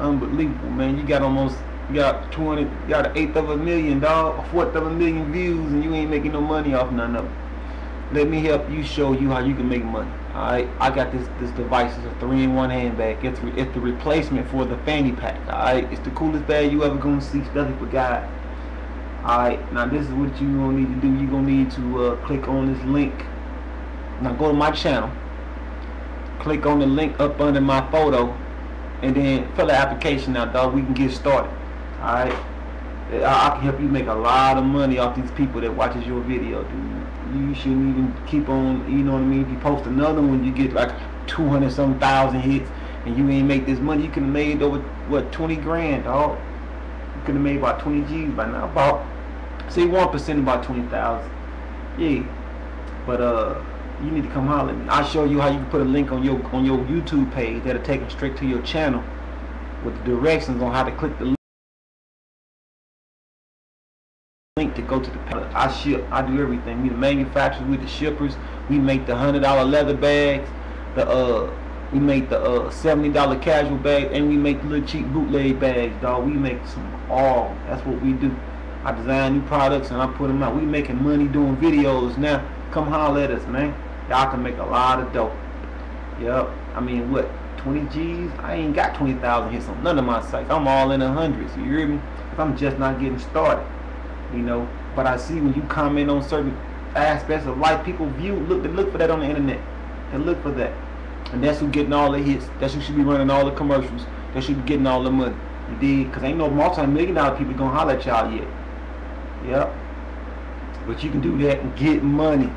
unbelievable, man. You got almost you got 20, you got an eighth of a million, dog, a fourth of a million views, and you ain't making no money off none of it. Let me help you show you how you can make money. Alright, I got this this device. It's a three-in-one handbag. It's re, it's the replacement for the fanny pack. Alright, it's the coolest bag you ever gonna see, especially for guys. Alright, now this is what you gonna need to do. You gonna need to uh, click on this link. Now go to my channel. Click on the link up under my photo, and then fill the application out, dog. We can get started. Alright, I, I can help you make a lot of money off these people that watches your video, dude you shouldn't even keep on, you know what I mean? If you post another one, you get like 200 some thousand hits and you ain't make this money. You could have made over, what, 20 grand, dog. You could have made about 20 G's by now. About, say 1% about 20,000. Yeah. But, uh, you need to come holler at me. I'll show you how you can put a link on your on your YouTube page that'll take you straight to your channel with the directions on how to click the link. link to go to the pallet. I ship. I do everything. We the manufacturers. We the shippers. We make the hundred dollar leather bags. The uh, we make the uh seventy dollar casual bags, and we make the little cheap bootleg bags, dog. We make some all. That's what we do. I design new products and I put them out. We making money doing videos now. Come holler at us, man. Y'all can make a lot of dope. Yep. I mean, what? 20 G's? I ain't got 20,000 hits on none of my sites. I'm all in the hundreds. You hear me? If I'm just not getting started you know. But I see when you comment on certain aspects of life, people view look they look for that on the internet. They look for that, and that's who getting all the hits. That's who should be running all the commercials. That should be getting all the money. You? Cause ain't no multi-million dollar people gonna holler at y'all yet. Yep. But you can do that and get money.